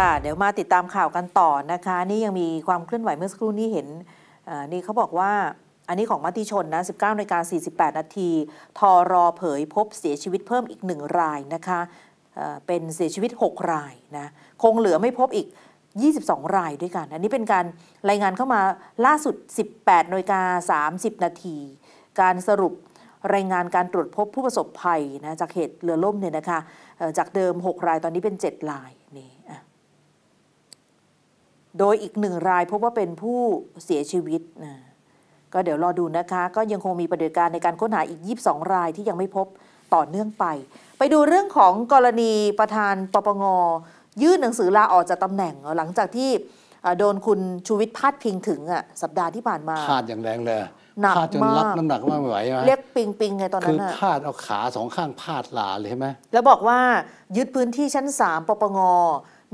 ค่ะ เดี๋ยวมาติดตามข่าวกันต่อนะคะ นี่ยังมีความเคลื่อนไหวเมื่อสักครู่นี้เห็นนี่เขาบอกว่าอันนี้ของมติชนนะ 19นาฬิกา48 นาที ทอรอเผยพบเสียชีวิตเพิ่มอีกหนึ่งรายนะคะเป็นเสียชีวิต 6 รายนะ คงเหลือไม่พบอีก 22 รายด้วยกัน อันนี้เป็นการรายงานเข้ามาล่าสุด 18นาฬิกา30 นาที การสรุปรายงานการตรวจพบผู้ประสบภัยนะจากเหตุเรือล่มเนี่ยนะคะจากเดิม 6 รายตอนนี้เป็น 7 รายนี่อะ โดยอีกหนึ่งรายพบว่าเป็นผู้เสียชีวิตนะก็เดี๋ยวรอดูนะคะ ก็ยังคงมีปฏิบัติการในการค้นหาอีก 22 รายที่ยังไม่พบต่อเนื่องไป ไปดูเรื่องของกรณีประธานปปง ยื่นหนังสือลาออกจากตำแหน่ง หลังจากที่อ่าโดนคุณชูวิทย์พาดพิงถึงอะสัปดาห์ที่ผ่านมาพาดอย่างแรงเลยหนักพาดจนมากรับน้ำหนักไม่ไหวอะเรียกปิงปิงไงตอนคืนั้อนอะพาดเอาขาสองข้างพาดหลาเลยใช่ไหมแล้วบอกว่ายึดพื้นที่ชั้น 3ปปง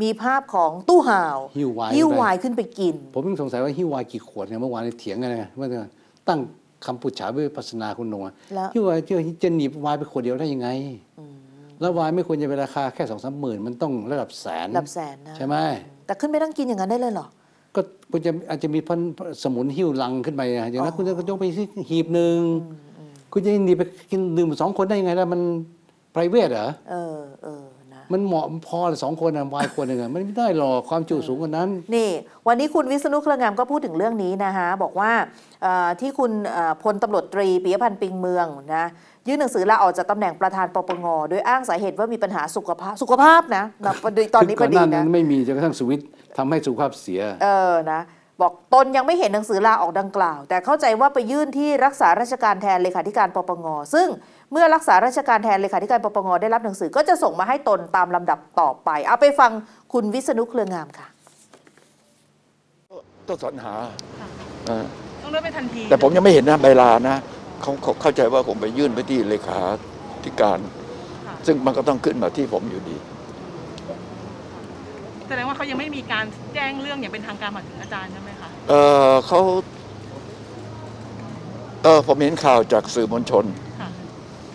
มีภาพของตู้ห่าวหิ้วไวายหิ้วไปวายขึ้นไปกิน ผมยังสงสัยว่าหิ้ววายกี่ขวดเนี่ยเมื่อวานนี้เถียงกันไงว่าตั้งคำปุจฉาวิปัสสนาคุณหนงอะแล้วหิ้ววายจะหนีบวายไปขวดเดียวได้ยังไงแล้ววายไม่ควรจะเป็นราคาแค่สองสามหมื่นมันต้องระดับแสนระดับแสนนะใช่ไหมแต่ขึ้นไปนั่งกินอย่างนั้นได้เลยเหรอก็คุณจะอาจจะมีพันสมุนหิ้วลังขึ้นไปอะอย่างนั้นคุณจะยกไปที่หีบหนึ่งคุณจะหนีไปกินดื่มสองคนได้ยังไงล่ะมันไพรเวทเหรอเออเออนะ มันเหมาะพอเลยสองคนอะวายคนหนึ่งอะมันไม่ได้หรอกความจุสูงกว่านั้น นี่ วันนี้คุณวิษณุเครืองามก็พูดถึงเรื่องนี้นะคะบอกว่าเอ่อที่คุณเอ่อพลตำรวจตรีปิยพันธ์ปิงเมืองนะยื่นหนังสือลาออกจากตำแหน่งประธานปปงโดยอ้างสาเหตุว่ามีปัญหาสุขภาพสุขภาพนะนะตอนนี้คืพอก่ดีหานะไม่มีจนกระทั่งสวิตช์ทำให้สุขภาพเสีย เออนะ บอกตนยังไม่เห็นหนังสือลาออกดังกล่าว แต่เข้าใจว่าไปยื่นที่รักษาราชการแทนเลขาธิการปปงซึ่งเมื่อรักษาราชการแทนเลขาธิการปปงได้รับหนังสือก็จะส่งมาให้ตนตามลำดับต่อไป เอาไปฟังคุณวิษณุเครืองามค่ะต้องสรรหาเออต้องเลื่อนไปทันทีแต่ผมยังไม่เห็นนะใบลานะเขาเขาเข้าใจว่าผมไปยื่นไปที่เลขาธิการค่ะซึ่งมันก็ต้องขึ้นมาที่ผมอยู่ดี แสดงว่าเขายังไม่มีการแจ้งเรื่องอย่างเป็นทางการมาถึงอาจารย์ใช่ไหมคะเออเขาเออผมเห็นข่าวจากสื่อมวลชนค่ะ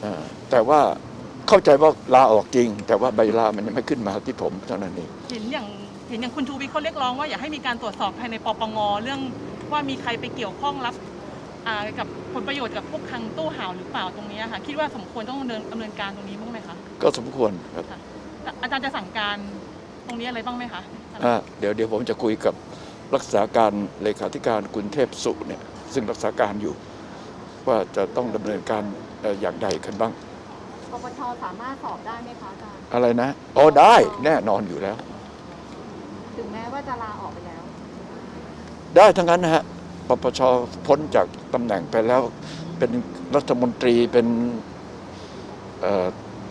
เออแต่ว่าเข้าใจว่าลาออกจริง แต่ว่าใบลามันยังไม่ขึ้นมาที่ผมเท่านั้นเองเห็นอย่างเห็นอย่างคุณชูวิทย์เขาเรียกร้องว่าอยากให้มีการตรวจสอบภายในปปงเรื่องว่ามีใครไปเกี่ยวข้องรับอ่ากับผลประโยชน์กับพวกทางตู้ห่าวหรือเปล่าตรงนี้ค่ะคิดว่าสมควรต้องดำเนินดำเนินการตรงนี้บ้างไหมคะก็สมควรครับค่ะแต่อาจารย์จะสั่งการ ตรงนี้อะไรบ้างไหมคะอ่าเดี๋ยวเดี๋ยวผมจะคุยกับรักษาการเลขาธิการคุณเทพสุเนี่ยซึ่งรักษาการอยู่ ว่าจะต้องดำเนินการเอ่ออย่างใดกันบ้างปปชสามารถสอบได้ไหมคะอาจารย์อะไรนะอ๋อได้แน่นอนอยู่แล้ว ถึงแม้ว่าจะลาออกไปแล้ว ได้ทั้งนั้นนะฮะปปชพ้นจากตำแหน่งไปแล้ว เป็นรัฐมนตรีเป็นเอ่อ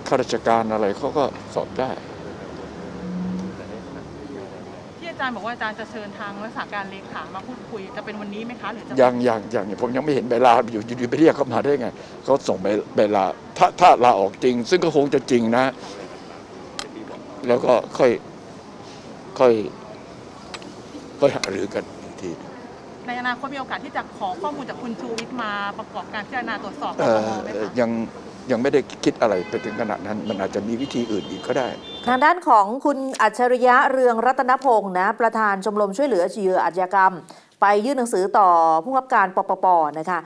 ข้าราชการอะไรเขาก็สอบได้ ที่ อาจารย์บอกว่าอาจารย์จะเชิญทางรักษาการเลขามาพูดคุยจะเป็นวันนี้ไหมคะหรือจะยังยังยังผมยังไม่เห็นใบลาอยู่อยู่ๆไปเรียกเขามาได้ไงเขาส่งใบใบลาถ้าถ้าลาออกจริง ซึ่งก็คงจะจริงนะ แล้วก็ค่อยค่อยค่อยหารือกันอีกทีในอนาคตมีโอกาสที่จะขอข้อมูลจากคุณชูวิทย์มาประกอบการพิจารณาตรวจสอบปเอ่ปองไหมคะยัง ยังไม่ได้คิดอะไรไปถึงขนาดนั้น มันอาจจะมีวิธีอื่นอีกก็ได้ ทางด้านของคุณอัจฉริยะเรืองรัตนพงศ์นะ ประธานชมรมช่วยเหลือเหยื่ออาชญากรรม ไปยื่นหนังสือต่อผู้กำกับการปปปนะคะ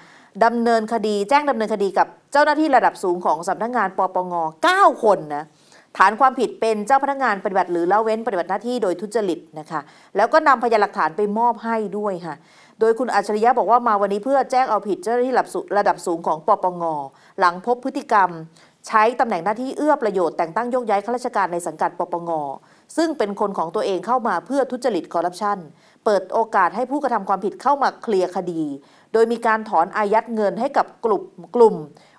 ดำเนินคดีแจ้งดำเนินคดีกับเจ้าหน้าที่ระดับสูงของสำนักงานปปง 9 คนนะฐานความผิดเป็นเจ้าพนักงานปฏิบัติหรือละเว้นปฏิบัติหน้าที่โดยทุจริตนะคะ แล้วก็นำพยานหลักฐานไปมอบให้ด้วยค่ะ โดยคุณอัจฉริยะบอกว่ามาวันนี้เพื่อแจ้งเอาผิดเจ้าหน้าที่ระดับสูระดับสูงของปปงหลังพบพฤติกรรม ใช้ตำแหน่งหน้าที่เอื้อประโยชน์แต่งตั้งโยกย้ายข้าราชการในสังกัดปปงซึ่งเป็นคนของตัวเองเข้ามาเพื่อทุจริตคอร์รัปชันเปิดโอกาสให้ผู้กระทำความผิดเข้ามาเคลียร์คดี โดยมีการถอนอายัดเงินให้กับกลุ่มกลุ่ม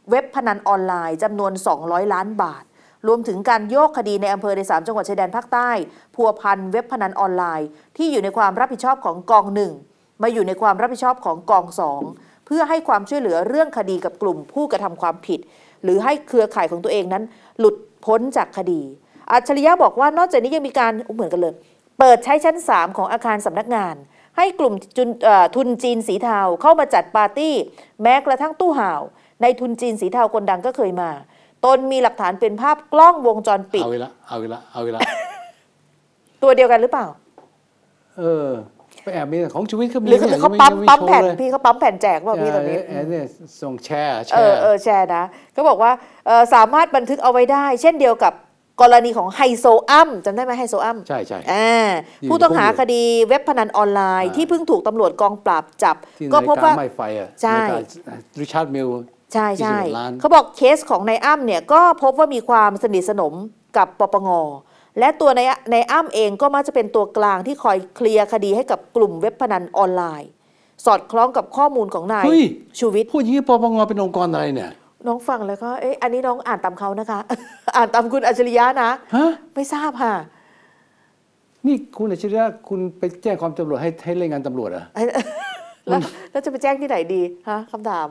เว็บพนันออนไลน์จำนวน 200 ล้านบาท รวมถึงการโยกคดีในอำเภอใน 3 จังหวัดชายแดนภาคใต้ พัวพันเว็บพนันออนไลน์ ที่อยู่ในความรับผิดชอบของกองหนึ่ง มาอยู่ในความรับผิดชอบของกองสองเพื่อให้ความช่วยเหลือเรื่องคดีกับกลุ่มผู้กระทำความผิด หรือให้เครือข่ายของตัวเองนั้น หลุดพ้นจากคดี อัจฉริยะบอกว่านอกจากนี้ยังมีการอุ๊ยเหมือนกันเลย เปิดใช้ชั้น 3 ของอาคารสำนักงาน ให้กลุ่มจุนเอ่อทุนจีนสีเทาเข้ามาจัดปาร์ตี้ แม้กระทั่งตู้ห่าว ในทุนจีนสีเทาคนดังก็เคยมาตนมีหลักฐานเป็นภาพกล้องวงจรปิด เอาอีกละเอาอีกละเอาอีกละ ตัวเดียวกันหรือเปล่า เออไป แอบมีของชีวิตเขามีหรือนี่ยเขายังไปั๊มยังไปั๊มแผ่นโชว์เลยพี่เขาปั๊มแผ่นแจกเปล่าพี่ตอนนี้เออเนี่ยส่งแชร์แชเออร์เออแชร์นะเขาบอกว่าเอ่อสามารถบันทึกเอาไว้ได้ เช่นเดียวกับกรณีของไฮโซอัมจำได้ไหมไฮโซอัมใช่ใช่อ่าอยู่ผู้ต้องหาในคุกอยู่คดีเว็บพนันออนไลน์อ่าที่เพิ่งถูกตำรวจกองปราบจับที่ก็นาฬิพบกาว่าไม้ไฟอะใช่นาฬิการิชาร์ดมิลใช่ใช่21ล้านเขาบอกเคสของนายอ้ำเนี่ยก็พบว่ามีความสนิทสนมกับปปง และตัวในในายอ้ำเองก็มักจะเป็นตัวกลางที่คอยเคลียร์คดีให้กับกลุ่มเว็บพนันออนไลน์ สอดคล้องกับข้อมูลของนายเฮ้ยชูวิทย์พูดอย่างนี้ปปงเป็นองค์กรอะไรเนี่ยน้องฟังแล้วก็เอ๊ะอันนี้น้องอ่านตามเขานะคะ อ่านตามคุณอัจฉริยะนะฮะไม่ทราบค่ะ นี่คุณอัจฉริยะคุณไปแจ้งความตำรวจให้ให้เล่นงานตำรวจเหรอะแล้วแล้วจะไปแจ้งที่ไหนดีฮะคำถาม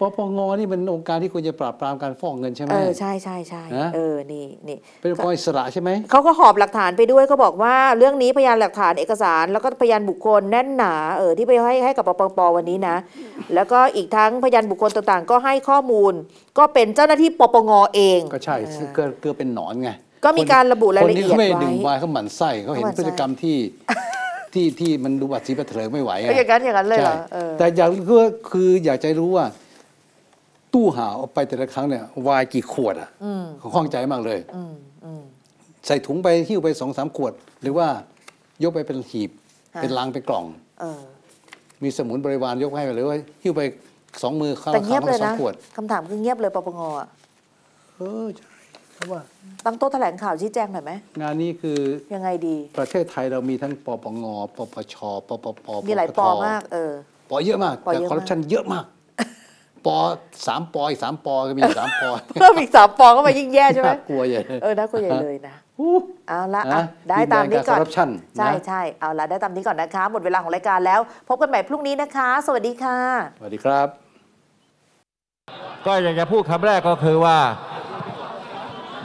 ปปงนี่เป็นองค์การที่ควรจะปราบปรามการฟอกเงินใช่ไหมเออใช่ใช่ใช่นะเออนี่นี่เป็นองค์กรอิสระใช่ไหมเขาก็หอบหลักฐานไปด้วยก็บอกว่าเรื่องนี้พยานหลักฐานเอกสาร แล้วก็พยานบุคคลแน่นหนาเออที่ไปให้ให้กับปปปวันนี้นะ แล้วก็อีกทั้งพยานบุคคลต่างๆ ก็ให้ข้อมูล ก็เป็นเจ้าหน้าที่ปปงเอง ก็ใช่ซึ่งเกลือเกลือเป็นหนอนไงก็มีการระบุรายละเอียดคนที่เขาไม่ไว้ดื่มไวน์เขาหมั่นไส้เขาเห็นเขาหมั่นไส้พฤติกรรมที่ที่ที่มันดูบัดสีบัดเถลิงไม่ไหวไงเอออย่างนั้นอย่างนั้นเลยเหรอใช่เออแต่อยากคือคืออยากจะรู้ว่า ตู้หาเอาไปแต่ละครั้งเนี่ยวายกี่ขวดอะอืมเขาข้องใจมากเลยอืมอืมใส่ถุงไปหิ้วไปสองสามขวด หรือว่ายกไปเป็นหีบฮะเป็นลังเป็นกล่องเออมีสมุนบริวารยกให้หรือว่าหิ้วไปสองมือข้างแต่ละเงียบข้างเลละยสองนะขวดคำถามคือเงียบเลยปปงอะเออใช่เพราะว่าตั้งโต๊ะแถลงข่าวชี้แจงหน่อยไหมงานนี้คือยังไงดี ประเทศไทยเรามีทั้งปปงปปชปปปมีหลายปปทอมากเออปอเยอะมากปอแต่เยอะคอร์รัปชันเยอะมาก ปอสามปออีกสามปอก็มีอยู่สามปอเพิ่มอีกสามปอก็มายิ่งแย่ใช่ไหมน่ากลัวใหญ่เลยเออน่ากลัวใหญ่เลยนะอู้เอาละนะอะได้ตามนี้ก่อนดินแดนการ corruption ใช่นะใช่เอาละได้ตามนี้ก่อนนะคะ หมดเวลาของรายการแล้ว พบกันใหม่พรุ่งนี้นะคะ สวัสดีค่ะ สวัสดีครับ ก็อยากจะพูดคำแรกก็คือว่า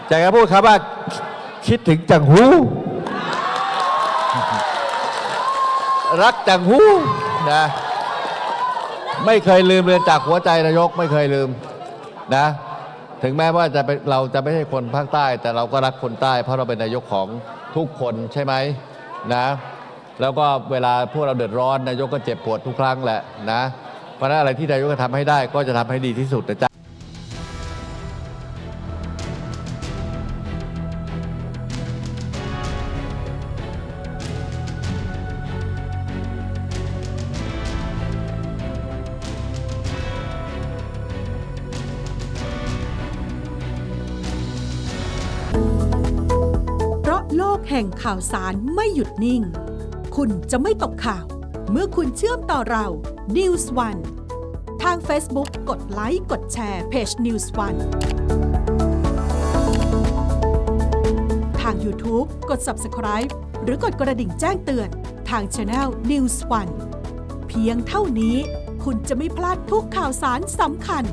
อยากจะพูดคำว่าคิดถึงจังหู รักจังหูนะ ไม่เคยลืมเรือนจากหัวใจนายกไม่เคยลืมนะ ถึงแม้ว่าจะเป็นเราจะไม่ใช่คนภาคใต้ แต่เราก็รักคนใต้ เพราะเราเป็นนายกของทุกคนใช่ไหมนะ แล้วก็เวลาพวกเราเดือดร้อนนายกก็เจ็บปวดทุกครั้งแหละนะเพราะนั้นอะไรที่นายกจะทำให้ได้ก็จะทำให้ดีที่สุดนะจ๊ะ โลกแห่งข่าวสารไม่หยุดนิ่ง คุณจะไม่ตกข่าว เมื่อคุณเชื่อมต่อเรา News One ทาง Facebook กดไลค์ กดแชร์เพจ News One ทาง YouTube กด Subscribe หรือกดกระดิ่งแจ้งเตือนทาง Channel News One เพียงเท่านี้คุณจะไม่พลาดทุกข่าวสารสำคัญ